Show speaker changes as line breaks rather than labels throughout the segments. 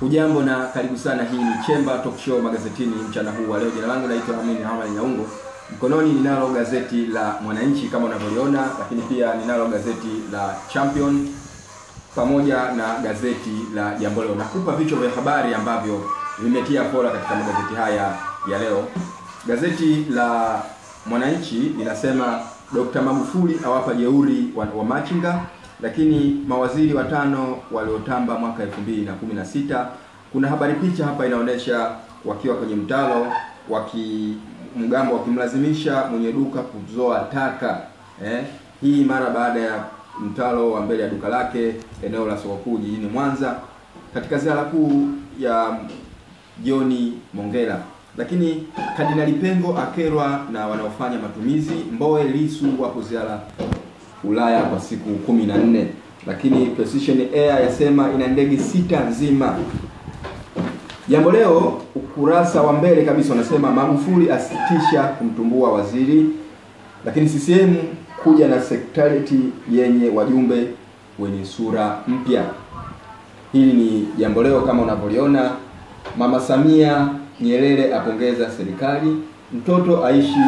Hujambo na karibu sana. Hii ni Chemba Talk Show magazetini mchana huu wa leo. Jina langu naitwa Amin Hamad Nyaungo. Mkononi ninalo gazeti la Mwananchi kama unavyoliona, lakini pia ninalo gazeti la Champion pamoja na gazeti la Jambo Leo. Nakupa vichwa vya habari ambavyo vimetia fora katika magazeti haya ya leo. Gazeti la Mwananchi linasema Dr. Magufuli awapa jeuri wa, wa machinga lakini mawaziri watano waliotamba mwaka 2016. Kuna habari picha hapa inaonyesha wakiwa kwenye mtalo waki mgambo wakimlazimisha mwenye duka kuzoa taka eh. Hii mara baada ya mtalo wa mbele ya duka lake eneo la soko kuu jijini Mwanza katika ziara kuu ya John Mongela. Lakini Kardinali Pengo akerwa na wanaofanya matumizi. mboe Lisu wapo ziara Ulaya kwa siku kumi na nne. Lakini Precision Air yasema ina ndege sita nzima. Jambo Leo ukurasa wa mbele kabisa unasema Magufuli asitisha kumtumbua waziri, lakini CCM kuja na sekretarieti yenye wajumbe wenye sura mpya. Hili ni Jambo Leo kama unavyoliona. Mama Samia Nyerere apongeza serikali, mtoto aishi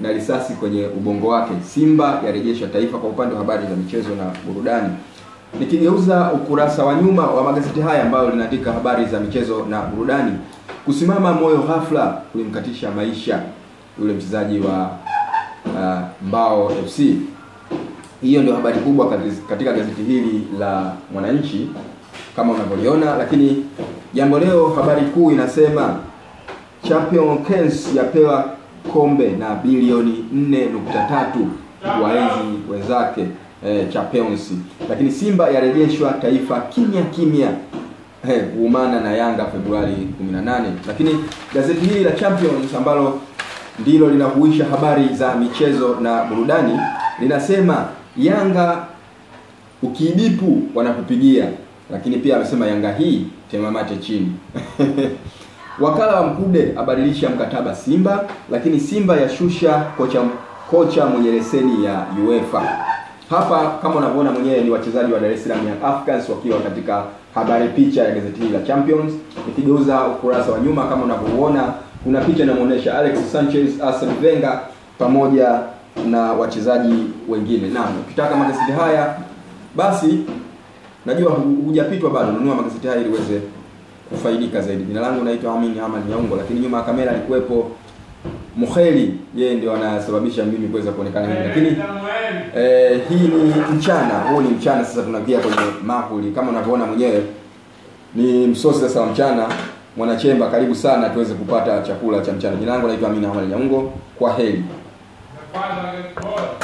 na risasi kwenye ubongo wake. Simba yarejesha taifa kwa upande wa habari za michezo na burudani. Nikigeuza ukurasa wa nyuma wa magazeti haya ambayo linaandika habari za michezo na burudani, kusimama moyo ghafla kulimkatisha maisha yule mchezaji wa uh, Mbao FC. Hiyo ndio habari kubwa katika gazeti hili la Mwananchi kama unavyoliona, lakini Jambo Leo habari kuu inasema Champion Kens yapewa kombe na bilioni 4.3 waenzi wenzake eh, Champions. Lakini Simba yarejeshwa taifa kimya kimya eh, kuumana na Yanga Februari 18. Lakini gazeti hili la Champions ambalo ndilo linahuisha habari za michezo na burudani linasema Yanga ukiibipu wanakupigia, lakini pia amesema Yanga hii temamate chini Wakala wa Mkude abadilisha mkataba Simba, lakini Simba yashusha kocha kocha mwenye leseni ya UEFA. Hapa kama unavyoona mwenyewe ni wachezaji wa Dar es Salaam Young Africans wakiwa katika habari picha ya gazeti hili la Champions. Nikigeuza ukurasa wa nyuma kama unavyoona kuna picha inamuonesha Alex Sanchez, Arsene Wenger pamoja na wachezaji wengine. Naam, ukitaka magazeti haya basi najua hujapitwa bado, nunua magazeti haya ili uweze kufaidika zaidi. Jina langu naitwa Amin Amani Nyaungo, lakini nyuma ya kamera alikuwepo Mukheli, yeye ndio anasababisha mimi kuweza kuonekana hivi. Lakini eh, hii ni mchana, huu ni mchana sasa, tunaingia kwenye mahuli kama unavyoona mwenyewe, ni msosi sasa wa mchana. Mwanachemba, karibu sana tuweze kupata chakula cha mchana. Jina langu naitwa Amin Amani Nyaungo, kwa heri.